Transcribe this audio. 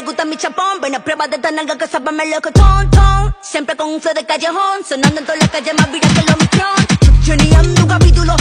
le gusta mi chapón. Ven a prueba de tan nalga que sabe me loco ton ton Siempre con un flow de callejón Sonando en todas las calles más viral que el Omicron. Yo ni ando capítulo